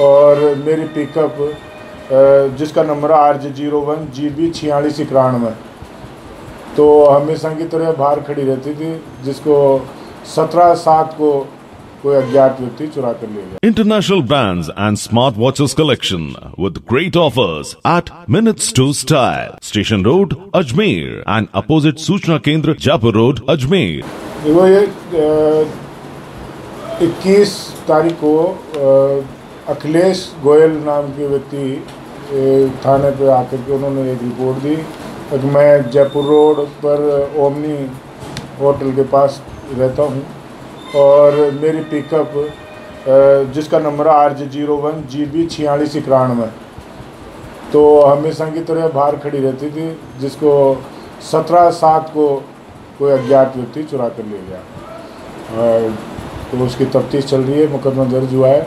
और मेरी पिकअप जिसका number R J zero one G B छियालीस इक्यानवे। तो हमेशा की तरह बाहर खड़ी रहती थी जिसको सत्रह सात को कोई अज्ञात व्यक्ति चुरा कर ले गया। International brands and smart watches collection with great offers at minutes to style station road Ajmer and opposite सूचना केंद्र जयपुर रोड अजमेर वो ये इक्कीस तारीख को अखिलेश गोयल नाम के व्यक्ति थाने पे आकर के उन्होंने एक रिपोर्ट दी। कि मैं जयपुर रोड पर ओमनी होटल के पास रहता हूँ। और मेरी पिकअप जिसका number R J zero one, G B छियालीस इक्यानवे। तो हमेशा की तरह बाहर खड़ी रहती थी, जिसको सत्रह सात को कोई अज्ञात व्यक्ति चुरा कर ले गया। तो उसकी तफ्तीश चल रही है, मुकदमा दर्ज हुआ है।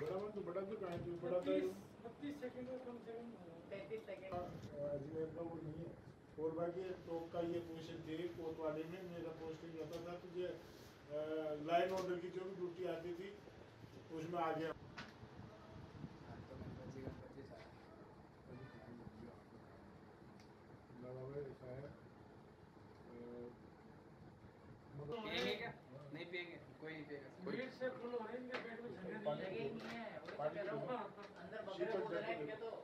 जा रही सेकंड वही गाड़ी चलेगी नहीं है। और बाकी टॉप का ये पोजीशन थी कोतवाली में मेरा पोस्टिंग रहता था तो ये लाइन ऑर्डर की जो भी ड्यूटी आती थी उसमें आ गया पिएँगे क्या नहीं पिएँगे कोई नहीं पिएगा कोई अंदर बकरे बोल रहे हैं तो